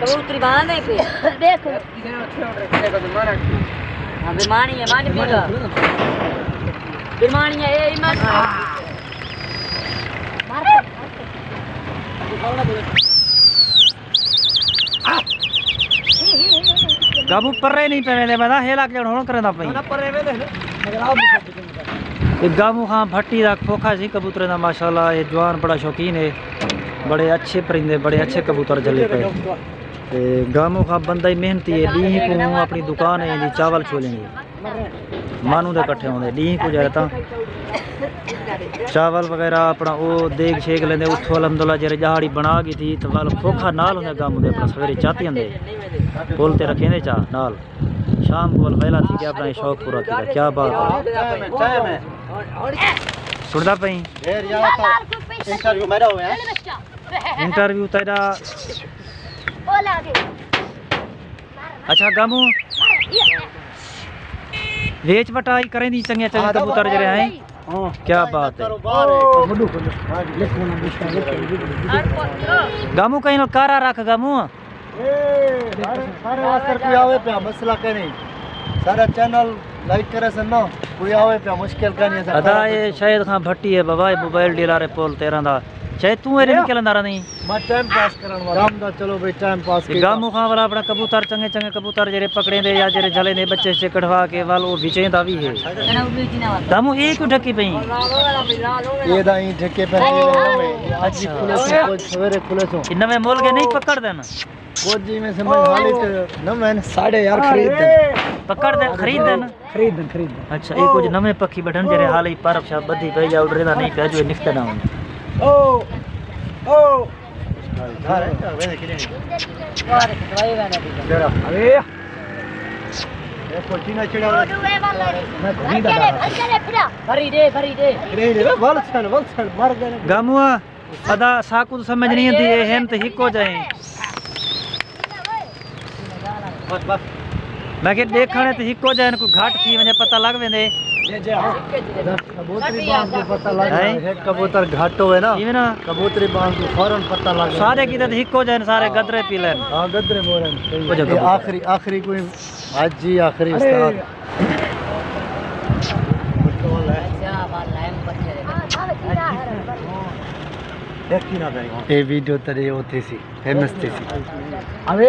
कबूतरी बांधे पे देखो। हाँ बिरमानी है मानी पीगा बिरमानी है ये मत गाबू पर्रे नहीं पे वेंदे बदा हेला के होण करंदा पई ये गामू खां भट्टी दा खोखा सी कबूतर का माशाल्लाह, ये जवान बड़ा शौकीन है। बड़े अच्छे परिंदे, बड़े अच्छे कबूतर जले पे। गामू खां बंदा ही मेहनती है डी को अपनी दुकान है चावल छोलेंगे। मानू दे इकट्ठे होंदे डी को जाए चावल वगैरह अपना वो देग शेक लेंदे, उत्थों अलहमदुल्ला जेरे जहाड़ी बना गई थी तो वाल खोखा नाल होंदे गामू दे, अपना सवेरे चाती होंदे पुल ते रखेंदे चा नाल। शाम को वेला थी के अपना शौक पूरा किया क्या बात है। सुनदा पई। इंटरव्यू मेरा हुआ है इंटरव्यू तेरा अच्छा गामू वेच वटाई करें दी चंगे चंगे कबूतर जरे हैं? क्या बात है? गामू कहीं नो कारा रख गामू सारे वास्तर कोई आवे पे मसला के नहीं सारा चैनल लाइक करे से ना कोई आवे पे मुश्किल का नहीं है अदा ये शायद खां भट्टी है बाबा ये मोबाइल डीलर है पोल तेरा दा। शायद तू एरे निकलंदा रहा नहीं। मैं टाइम पास करन वाला। काम दा चलो भाई टाइम पास ये गामू खां वाला अपना कबूतर चंगे चंगे कबूतर जरे पकड़े दे या जरे जले दे बच्चे से कढ़वा के वाल वो बिचे दा भी है। गामू एक ढकी पई? ये दा ही ठेके पे अच्छा। खुले सवेरे खुले सो। इन में मोल के नहीं पकड़ देना? कोजी में समझ हाली तो न मैंने साढ़े यार खरीद दे पकड़ दे खरीद देना खरीद दे खरीद दे। अच्छा ये कुछ नवे पक्षी बैठन जरे हाल ही परब शाब बदी पे जा उड़ नहीं पे जो निकते ना ओ। ओ। अरे। ये कोची चिड़ा मैं घुनी दा भरी दे। भरी दे रे रे वलसन वलसन मर गए गामुआ अदा साकु समझ नहीं आती है हेम तो हिको जाए। बस बस। मैं के देखने तो हिको जाए को घाट थी मुझे पता लग वेंदे। कबूतरी बाँध के पता लग हैं? है कबूतर घाटो है ना ये ना। कबूतरी बाँध के फ़ौरन पता लग सारे की तो हिको जाए सारे गदरे पी लेन। हाँ गदरे बोरन जो ये आखिरी आखिरी कोई आज जी आखिरी उस्ताद। अच्छा वाला है बच्चे ये वीडियो तरे होती सी फ़ेमस थी सी। अबे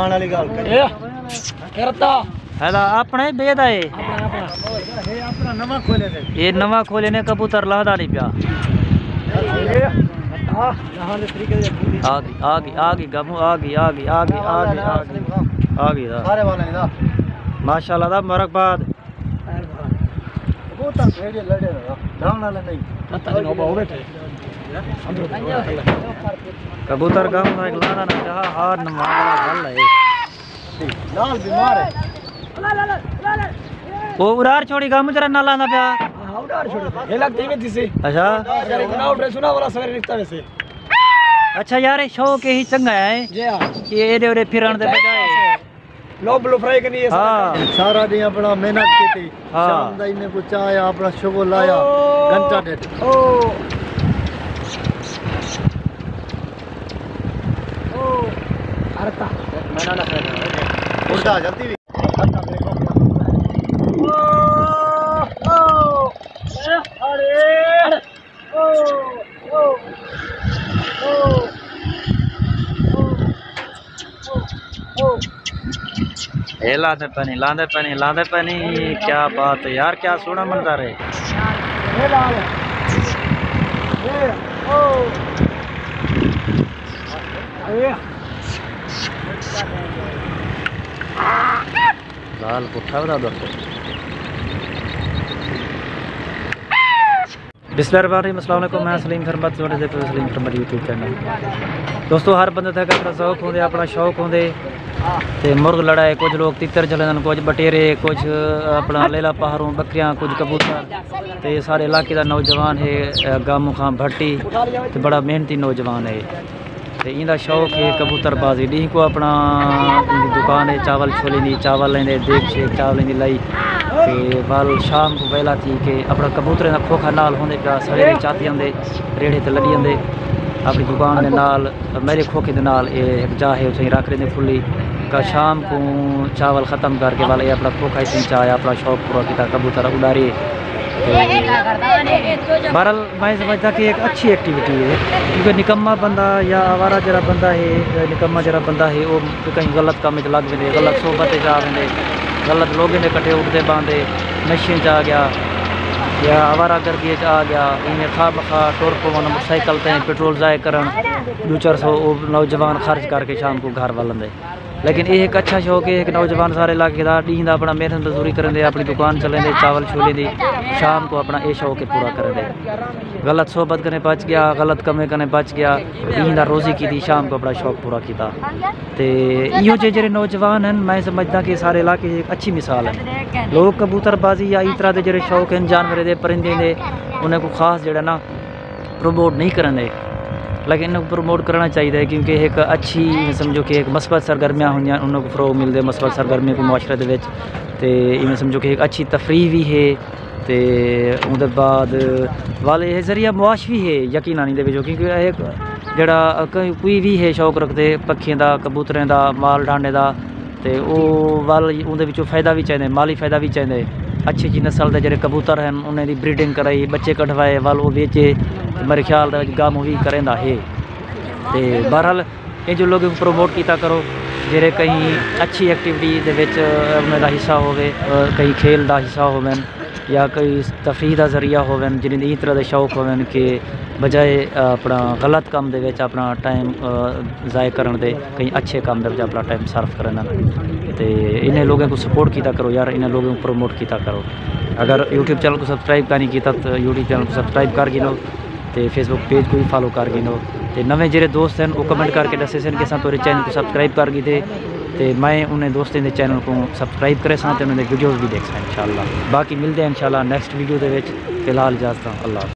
ਵਾਲੀ ਗੱਲ ਕਰ ਹੈਲਾ ਆਪਣੇ ਬੇਦ ਹੈ ਇਹ ਆਪਣਾ ਨਵਾਂ ਖੋਲੇ ਤੇ ਇਹ ਨਵਾਂ ਖੋਲੇ ਨੇ ਕਬੂਤਰ ਲਾਦਾ ਨਹੀਂ ਪਿਆ ਆ ਨਹਾਂ ਦੇ ਤਰੀਕੇ ਦੇ ਪੂਰੀ ਆ ਗਈ ਆ ਗਈ ਆ ਗਈ ਗਮੂ ਆ ਗਈ ਆ ਗਈ ਆ ਗਈ ਆ ਗਈ ਆ ਗਈ ਆ ਗਈ ਦਾ ਸਾਰੇ ਵਾਲੇ ਦਾ ਮਾਸ਼ਾਅੱਲਾ ਦਾ ਮੁਬਾਰਕਬਾਦ ਕਬੂਤਰ ਭੇੜੇ ਲੜੇ ਨਾ ਜਾਣ ਵਾਲੇ कबूतर का मैं लाना ना चाहा हार नमाला गल है। लाल बीमार है। वो उरार छोड़ी गम जरा ना लाना प्या। हाँ, उरार छोड़ी। ये लग देवे दिसे अच्छा। अगर इतना उड़े सुना वाला सवेरे निकता वैसे। अच्छा यार ये शौक ही चंगा है। हाँ। ये एडे ओडे फिरन दे बजाए। लो ब्लो फ्राई करनी है। हाँ। सारा दिन अपना मेहनत की थी। हाँ। शाम दा इन्हें कुछ आया अपना शुगर लाया। घंटा डेट ओ। हरता। लादे पानी लादे पानी लादे पानी। क्या बात है यार क्या सोना मन है ओ। लाल पुठा बना दो बिस्मिल मैं सलीम सरमत थोड़े तो सलीम सरमत यूट्यूब चैनल। दोस्तों, हर बंदे तक अपना शौक होंगे अपना शौक होंगे तो मुर्ग लड़ाए, कुछ लोग तितर चले कुछ बटेरे, कुछ अपना लेला पहाड़ों, बकरियाँ, कुछ कबूतर। तो सारे इलाके का नौजवान है गामू खां भट्टी। तो बड़ा मेहनती नौजवान है। तो शौक है कबूतरबाजी डी को अपना दुकान है चावल छोले चावल लेंदे देख शेख चावल लेंदी लाई तो बाल शाम को वेला थी के अपना कबूतर का खोखा नाल होंगे पिया सवेरे चाती आते रेड़े तो लड़ी आते अपनी दुकान के नाल मेरे खोखे के नाल जा है उसे रख ने फुली का शाम को चावल ख़त्म करके वाले अपना खोखा ही सिंचा अपना शौक पूरा किता कबूतर उड़ारी बहरहाल मैं समझता कि एक अच्छी एक्टिविटी है। क्योंकि निकम्मा बंदा या आवारा जरा बंदा है निकम्मा जरा बंदा है, वो कहीं गलत काम में लग वेंदे गलत सोबत जा वेंदे गलत लोगों ने कट्ठे उठते बांधे नशे च आ गया। या आवारा गर्दी आ गया। इन्हें खा बखा टुर पवन मोटरसाइकिल ते पेट्रोल ज़ाय करन। दो चार सौ नौजवान खर्च करके शाम को घर वालन दे। लेकिन ये एक अच्छा शौक है, एक नौजवान सारे इलाके का ढींदा अपना मेहनत मजदूरी करें अपनी दुकान चलें दे, चावल छोले दी। शाम को अपना ये शौक पूरा करें दे। गलत सोबत करने बच गया, गलत कमे करने बच गया। ढींदा रोज़ी की शाम को अपना शौक पूरा किया तो इो जे नौजवान हैं, मैं समझदा कि सारे इलाके एक अच्छी मिसाल है। लोग कबूतरबाजी या इस तरह के जेरे शौक हैं, जानवर दे परिंदे दे उन्हें को खास जड़ा ना प्रमोट नहीं करन दे। लेकिन इन्हें प्रमोट करना चाहिए क्योंकि एक अच्छी समझो कि एक मस्बत सरगर्मियाँ होंगे उन्होंने फरोग मिलते मस्बत सरगर्मी को माशरे के इन्हें समझो कि एक अच्छी तफरी भी है तो उसके बाद वाले है ज़रिया मुआश भी है यकीन आनी के क्योंकि एक जड़ा कोई भी है शौक रखते पक्षियों का कबूतरें का माल डांडे का तो वह वाल उन फ़ायदा भी चाहिए माली फ़ायदा भी चाहिए ਚਾਹੀਦਾ ਮਾਲੀ ਫਾਇਦਾ ਵੀ ਚਾਹੀਦਾ ਅੱਛੀ ਜੀ ਨਸਲ ਦੇ ਜਿਹੜੇ ਕਬੂਤਰ ਹਨ ਉਹਨਾਂ ਦੀ ਬਰੀਡਿੰਗ ਕਰਾਈ ਬੱਚੇ ਕਢਵਾਏ ਵੱਲ ਉਹ ਵੇਚੇ ਤੇ ਮੇਰੇ ਖਿਆਲ ਦੇ ਵਿੱਚ ਗਮ ਵੀ ਕਰੇਂਦਾ ਹੈ ਤੇ ਬਹਰਹਾਲ ਇਹ ਜੋ ਲੋਕ ਪ੍ਰੋਮੋਟ ਕੀਤਾ ਕਰੋ ਜਿਹੜੇ ਕਈ ਅੱਛੀ ਐਕਟੀਵਿਟੀ ਦੇ ਵਿੱਚ ਉਹਨਾਂ ਦਾ ਹਿੱਸਾ ਹੋਵੇ ਅ, ਕਈ ਖੇਲ ਦਾ ਹਿੱਸਾ ਹੋਵਨ या कोई तफरी का ज़रिया होवन, जिन्हें इस तरह के शौक होवन कि बजाय अपना गलत काम के विच अपना टाइम जाए कर कहीं अच्छे काम दे अपना टाइम सर्फ करना इन्हें लोगों को सपोर्ट किया करो यार, इन्हें लोगों को प्रमोट किया करो। अगर यूट्यूब चैनल को सबसक्राइब का नहीं किया तो यूट्यूब चैनल को सबसक्राइब कर गिनो तो फेसबुक पेज को भी फॉलो कर गिनो। तो नवे जो दोस्त हैं वो कमेंट करके दस सन कि असा चैनल को सबसक्राइब कर गए तो मैं उन्हें दोस्तों के चैनल को सब्सक्राइब करे सा उन्होंने वीडियोज़ भी देख सकता इन शाला बाकी मिलते हैं, इंशाल्लाह नेक्स्ट वीडियो के फ़िलहाल इजाज़त, अल्लाह